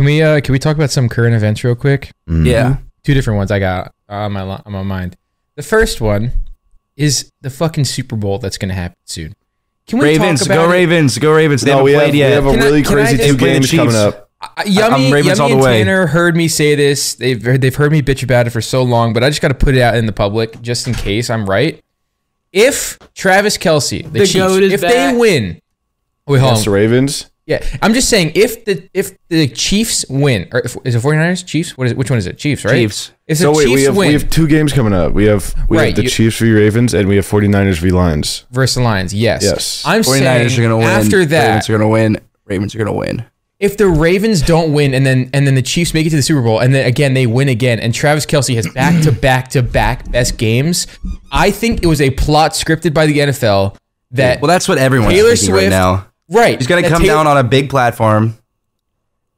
Can we uh can we talk about some current events real quick? Yeah. Two different ones I got on my on my mind. The first one is the fucking Super Bowl that's gonna happen soon. Can we Ravens, talk go about it? Ravens, go Ravens. They No, haven't we played have, we have a Can really I crazy two They play the games coming Chiefs. up. Uh, Yumi, I'm Ravens Yumi all the and way. Tanner heard me say this. They've heard, they've heard me bitch about it for so long, but I just got to put it out in the public just in case I'm right. If Travis Kelce, the, The Chiefs, goat if back. they win, wait, hold Against the on. Ravens. Yeah, I'm just saying if the if the Chiefs win, or if, is it 49ers? Chiefs? What is it? Which one is it? Chiefs, right? Chiefs. If the So wait, Chiefs we have win we have two games coming up. We have we Right, have the you- Chiefs v Ravens and we have 49ers v Lions. versus the Lions, yes. Yes. I'm 49ers saying are gonna win. after that, Ravens are gonna win. Ravens are gonna win. if the Ravens don't win and then and then the Chiefs make it to the Super Bowl and then again they win again and Travis Kelce has back to back to back best games, I think it was a plot scripted by the NFL that Well, that's what everyone's Taylor thinking right Swift- now. Right. He's gonna that come Taylor- down on a big platform.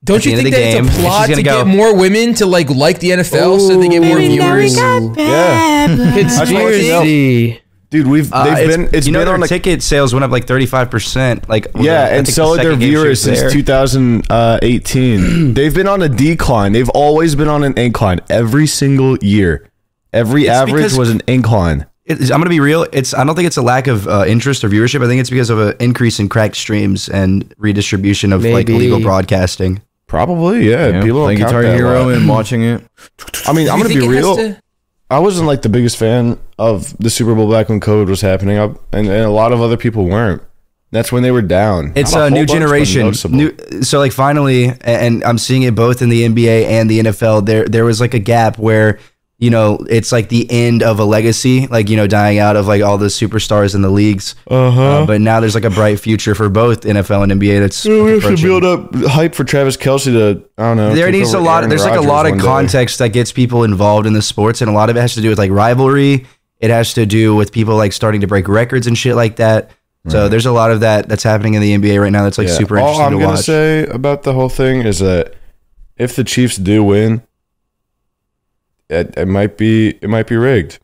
Don't at the you end think of that the it's game, a she's plot gonna to go- get more women to like like the NFL so they get more viewers? Yeah, Conspiracy. dude, we've Uh, they've it's- been it's you know been their on a ticket sales went up like thirty five percent. Like yeah, I and think so the are their second game she viewers was since there. 2018. They've been on a decline. They've always been on an incline every single year. Every It's average because- was an incline. It's, I'm gonna be real. It's I don't think it's a lack of uh, interest or viewership. I think it's because of an increase in cracked streams and redistribution of like Maybe. illegal broadcasting. Probably, yeah. Yeah, People don't playing Guitar that Hero and watching it. I mean, I'm gonna be think it has real. to- I wasn't like the biggest fan of the Super Bowl back when COVID was happening, I, and, and a lot of other people weren't. That's when they were down. It's Not a whole new generation. New, so like finally, and I'm seeing it both in the NBA and the NFL. There there was like a gap where you know it's like the end of a legacy, like you know dying out of like all the superstars in the leagues. Uh-huh. Uh, but now there's like a bright future for both NFL and NBA. That's we have to build up hype for Travis Kelce to I don't know. there needs a lot. There's like a lot of one day. context that gets people involved in the sports, and a lot of it has to do with like rivalry. It has to do with people like starting to break records and shit like that. So there's a lot of that that's happening in the NBA right now. That's like Yeah. super All interesting I'm to gonna watch. say about the whole thing is that if the Chiefs do win, it, it might be it might be rigged.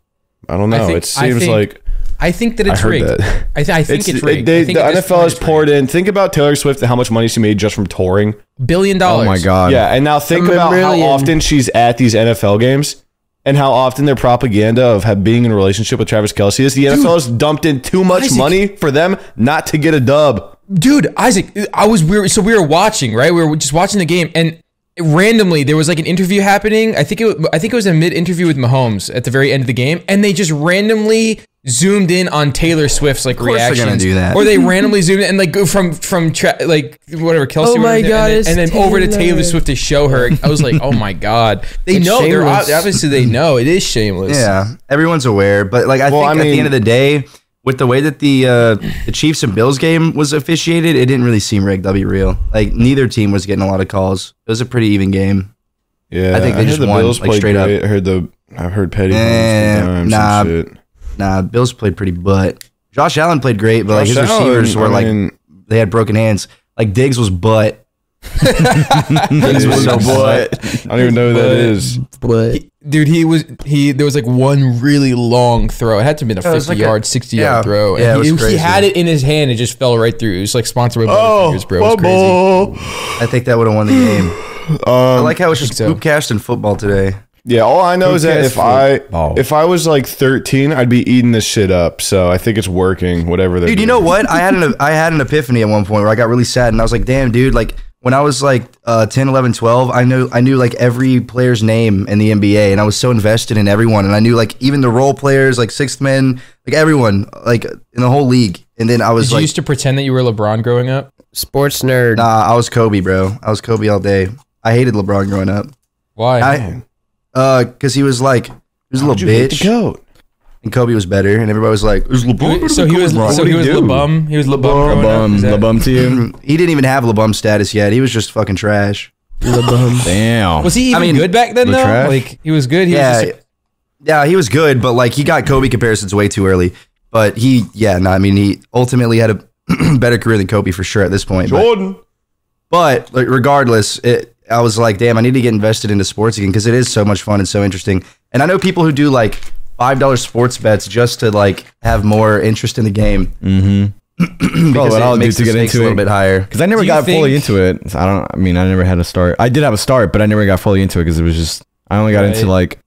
I don't I know. think- it I seems think like I think that it's heard rigged. that. I, th- I think it's, rigged. they- I think the this NFL has it's poured in. Think about Taylor Swift and how much money she made just from touring. billion dollars. Oh my god. Yeah, and now think about how often she's at these NFL games and how often their propaganda of have being in a relationship with Travis Kelce is. The NFL has dumped in too much Isaac. money for them not to get a dub. dude isaac i was we were, so we were watching right we were just watching the game and randomly there was like an interview happening. I think it i think it was a mid interview with mahomes at the very end of the game and they just randomly zoomed in on taylor swift's like course they're reactions. gonna do that. or they randomly zoomed in and like go from from tra- like whatever kelce Oh my whatever, God, and then, and then over to Taylor. taylor swift to show her. I was like oh my god. They It's know they're obviously they know. It is shameless. Yeah, everyone's aware, but like I Well, think I at the end of the day, with the way that the uh, the Chiefs and Bills game was officiated, it didn't really seem rigged. I'll be real. Like neither team was getting a lot of calls. It was a pretty even game. Yeah, I think they heard just the won, Bills like, played straight up. I heard the I heard Petty Eh, sometimes nah. and shit. Nah, Bills played pretty butt. Josh Allen played great, but like his Josh Allen, receivers were I like they had broken hands. Like Diggs was butt. Diggs was so butt. I don't even know who that is. But He- dude he was he there was like one really long throw it had to have been a Yeah, it was 50 like a- yard 60 yeah. yard throw and Yeah, it he, was he crazy. had it in his hand it just fell right through it was like sponsored by Oh, Butterfingers, bro it was crazy. I think that would have won the game. I Um, like how it's just so. poopcast in football today. yeah, all I know is that if I football. if I was like 13, I'd be eating this shit up. So I think it's working. Whatever they're Dude, you doing. know what? I had an I had an epiphany at one point where I got really sad and I was like, "Damn, dude, like when I was like uh, 10, 11, 12, I knew I knew like every player's name in the NBA and I was so invested in everyone and I knew like even the role players, like sixth men, like everyone, like in the whole league. And then I was did you used to pretend that you were LeBron growing up sports nerd. "Nah, I was Kobe, bro. I was Kobe all day. I hated LeBron growing up. why I uh cuz he was like he was a How'd little you hate the bitch goat? And Kobe was better and everybody was like, "Is LeBron so he was better than so Kobe?" he was What do? LeBum he was LeBum growing up Bum, Is that- the bum to you. He didn't even have LeBum status yet. He was just fucking trash. Damn. was he even I mean, good back then the though trash? like he was good he yeah, was just, yeah, he was good, but like he got Kobe comparisons way too early. But he, yeah, no, I mean, he ultimately had a better career than Kobe for sure at this point. But, Jordan. but like, regardless, it, I was like, damn, I need to get invested into sports again because it is so much fun and so interesting. And I know people who do like five dollars sports bets just to like have more interest in the game. Mm-hmm. because what I'll it do to get stakes into a little bit higher. Because I never Do you got fully into it. I don't. I mean, I never had a start. I did have a start, but I never got fully into it because it was just. I only got into like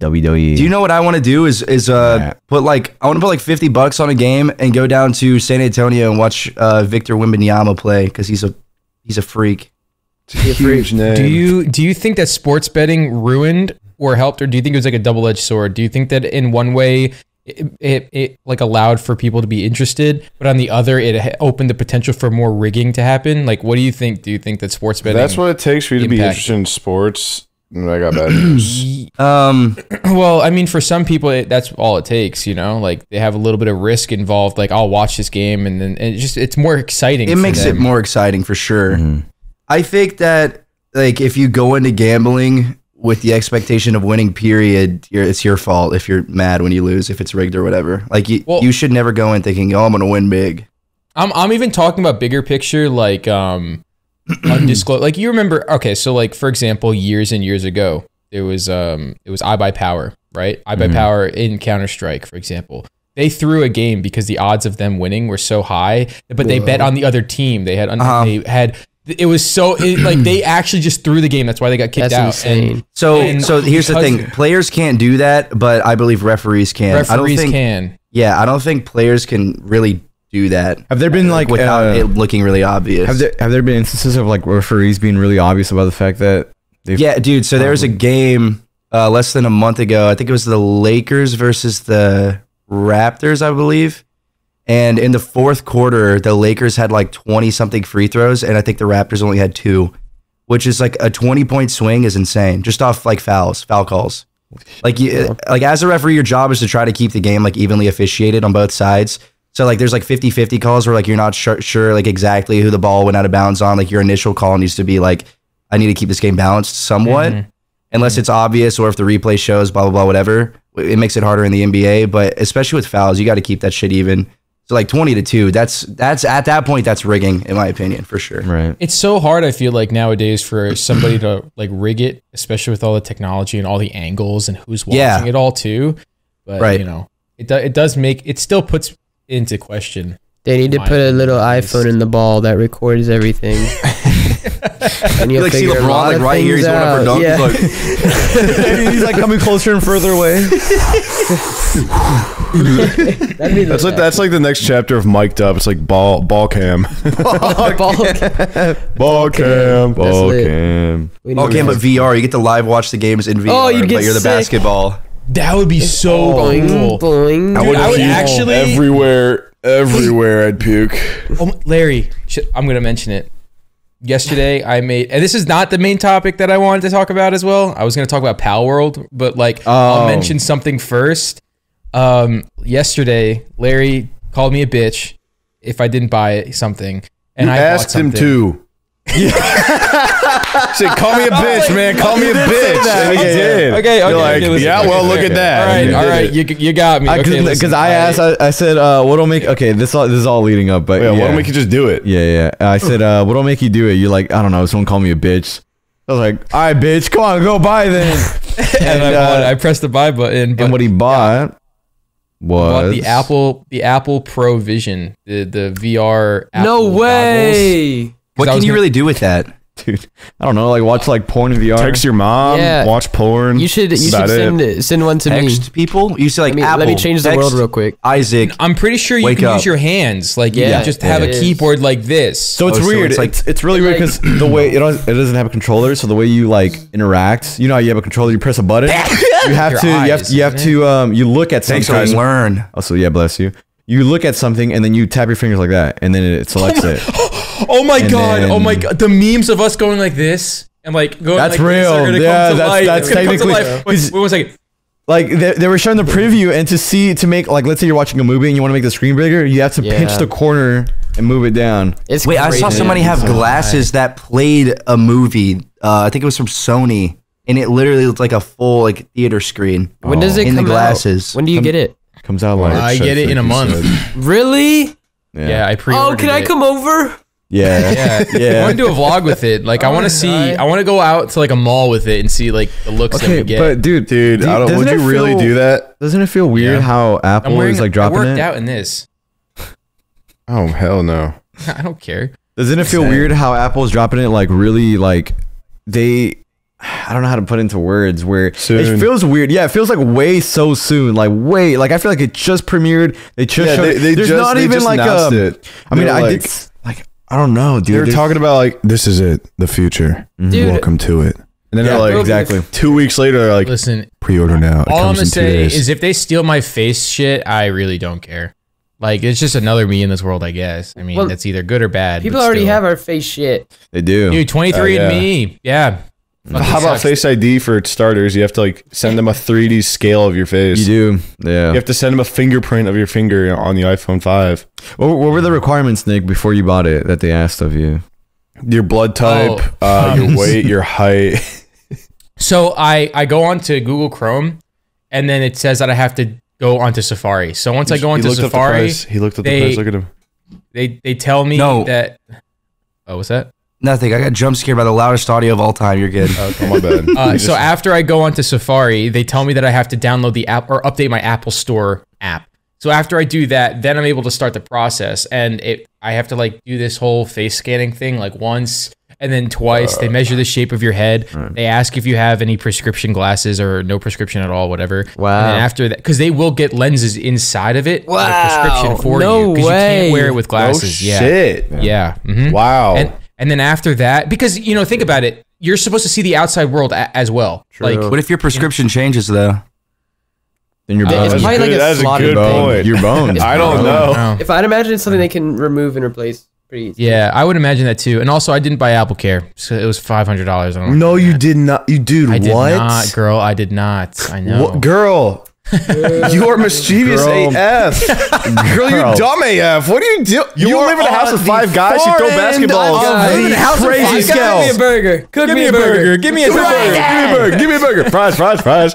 WWE. Do you know what I want to do? Is is uh Yeah. put like I want to put like fifty bucks on a game and go down to San Antonio and watch uh Victor Wembanyama play because he's a he's a freak. Huge name. Do you do you think that sports betting ruined or helped, or do you think it was like a double edged sword? Do you think that in one way it, it, it like allowed for people to be interested, but on the other it opened the potential for more rigging to happen? Like, what do you think? Do you think that sports betting? That's what it takes for you to be interested in sports. I got bad news. Um, Well, I mean, for some people, it, that's all it takes. You know, like they have a little bit of risk involved. Like, I'll watch this game, and then and it just it's more exciting. it for makes it more exciting for sure. Mhm. I think that like if you go into gambling with the expectation of winning, period, you're, it's your fault if you're mad when you lose, if it's rigged or whatever. Like you, Well- you should never go in thinking, oh, I'm gonna win big. I'm I'm even talking about bigger picture, like um, undisclosed. like you remember? Okay, so like for example, years and years ago, it was um, it was iBUYPOWER, right? iBUYPOWER in Counter Strike, for example. They threw a game because the odds of them winning were so high, but they bet on the other team. They had Uh-huh. they had it was so it, like they actually just threw the game. That's why they got kicked That's out. insane. And So, And so here's the thing: players can't do that, but I believe referees can. I don't referees think, can. yeah, I don't think players can really do that Have there been like without uh, it looking really obvious. have there have there been instances of like referees being really obvious about the fact that they've Yeah, dude. So there was a game uh, less than a month ago. I think it was the Lakers versus the Raptors, I believe. And in the fourth quarter, the Lakers had like 20 something free throws, and I think the Raptors only had two, which is like a 20 point swing is insane just off like fouls, foul calls. Like you, like as a referee, your job is to try to keep the game like evenly officiated on both sides. So like there's like 50-50 calls where like you're not sure, sure like exactly who the ball went out of bounds on. Like your initial call needs to be like, I need to keep this game balanced somewhat, Mhm. unless it's obvious or if the replay shows blah blah blah whatever. It makes it harder in the NBA, but especially with fouls, you got to keep that shit even. So like 20 to 2, that's that's at that point that's rigging in my opinion, for sure. right. It's so hard. I feel like nowadays for somebody to like rig it, especially with all the technology and all the angles and who's watching Yeah. it all too. But Right. you know, it do, it does make it still puts into question. They need to put a little iPhone in the ball that records everything. and You you'll like see LeBron like right here, he's things going up for dunk. Yeah. He's like, He's like coming closer and further away. That'd That's like that's like the next chapter of Mic'd Up. It's like ball ball cam, ball. Cam. Ball cam. Ball cam. We need okay, to- but VR, you get to live watch the games in VR, Oh, you'd get but you're the sick. basketball. That would be so boing, cool. boing. Dude, I would puke actually- everywhere, everywhere. I'd puke. Oh, Larry, shit, I'm gonna mention it. Yesterday, I made, and this is not the main topic that I wanted to talk about as well. I was gonna talk about Palworld, but like I'll Oh. mention something first. Um, yesterday, Larry called me a bitch if I didn't buy something, and you I asked him to. Said, call me a bitch, man. Call me a bitch. And he did. Okay, okay, You're like, okay, yeah, okay, well, look okay. at that. All right, You all did right, it. you, you got me. Because listen, I asked, I, I said, uh, what'll make? Okay, this all this is all leading up, but Yeah, yeah, why don't we could just do it? yeah, yeah. I said, uh, what'll make you do it? You're like, I don't know. Someone called me a bitch. I was like, all right, bitch, come on, go buy then. and I, and, bought, uh, I pressed the buy button. But and what he bought I was bought the Apple, the Apple Pro Vision, the the VR. Apple no goggles. way. What can you gonna- really do with that? dude. I don't know, like watch like porn in VR. Text your mom, Yeah. watch porn. You should you should about it. send send one to me. Text people? You say like Let me, Apple. let me change the text world real quick. Isaac. I'm pretty sure you can up. use your hands. Like you Yeah, can just have a it is. keyboard like this. So it's Oh, weird. it's it's, like- it's really weird because the way it doesn't, it doesn't have a controller, so the way you like interact, you know, how you have a controller, you press a button, you have Your to, you have, you have to, um, you look at Thanks something. for learn. Also, yeah, bless you. You look at something and then you tap your fingers like that, and then it selects it. oh my And god! oh my god! The memes of us going like this and like going. That's like this are real. gonna Yeah, come to that's- life. that's It's gonna come to technically- life. Wait, wait one second. Like they, they were showing the preview, and to see to make like, let's say you're watching a movie and you want to make the screen bigger, you have to pinch the corner and move it down. It's Wait, I saw somebody have glasses that played a movie. Uh, I think it was from Sony, and it literally looked like a full like theater screen. When does it In the glasses. out? When do you get it? Comes out like I get it in a month. Really? Yeah, I pre. Oh, can I come over? Yeah, Yeah, Yeah. I want to do a vlog with it. Like, I want to see. I want to go out to like a mall with it and see like the looks that Okay, we get. but dude, Dude, do- I don't, would you it really do that? Doesn't it feel weird Yeah. how Apple I'm wearing. is like I dropping worked it? out in this. Oh hell no. I don't care. Doesn't it feel Same. weird how Apple's dropping it like really like they I don't know how to put into words where Soon. it feels weird. Yeah, it feels like way so soon. Like way like I feel like it just premiered. They just Yeah, showed they- they There's just- not they even just like announced a, it. I mean They were I like- did s- like I don't know, dude. They were There's- talking about like this is it, the future. Dude. Welcome to it. And then Yeah, they're like exactly. two weeks later, they're like Listen, pre-order now. It all I'm comes gonna in two say days. is if they steal my face shit, I really don't care. Like it's just another me in this world, I guess. I mean, Well, it's either good or bad. People but already still. have our face shit. They do. Dude, 23 Oh, and yeah. me. Yeah. Fucking How about sucks. Face ID for starters? You have to like send them a 3D scale of your face. you do. Yeah. You have to send them a fingerprint of your finger on the iPhone 5. What, what were the requirements, Nick, before you bought it that they asked of you? Your blood type, Oh, uh, um, your weight, your height. So I I go onto Google Chrome, and then it says that I have to go onto Safari. So once I go He onto looked up the Safari. He looked at the they- price. Look at him. they they tell me No. that. Oh, what's that? Nothing. I got jump scared by the loudest audio of all time. You're good. Oh my bad. Uh, so after I go onto Safari, they tell me that I have to download the app or update my Apple Store app. So after I do that, then I'm able to start the process, and it I have to like do this whole face scanning thing like once and then twice. they measure the shape of your head. They ask if you have any prescription glasses or no prescription at all, whatever. Wow. And then after that, because they will get lenses inside of it, like Wow. prescription for No you, because you can't wear it with oh glasses. yeah. shit. Yeah. mhm. Wow. And and then after that, because you know, think about it, you're supposed to see the outside world a- as well. Like What if your prescription changes though? Then your bones. It's. That's probably like a that's a slotted good thing. point. You're boned. I don't know. If I'd imagine it's something they can remove and replace pretty easy. Yeah, I would imagine that too. And also, I didn't buy Apple Care, so it was five hundred dollars. No, you did not. You dude, I did what? not, girl. I did not. I know. What, girl? You are mischievous Girl. AF. Girl, you Girl. dumb AF. What do you do? You, You're live in a house with five guys. You throw far end basketballs. of the house crazy crazy scale. Give me a burger. Cook Give me, me a burger. Give me a Give me a burger. burger. Give me a burger. Give me a burger. Fries, fries, fries.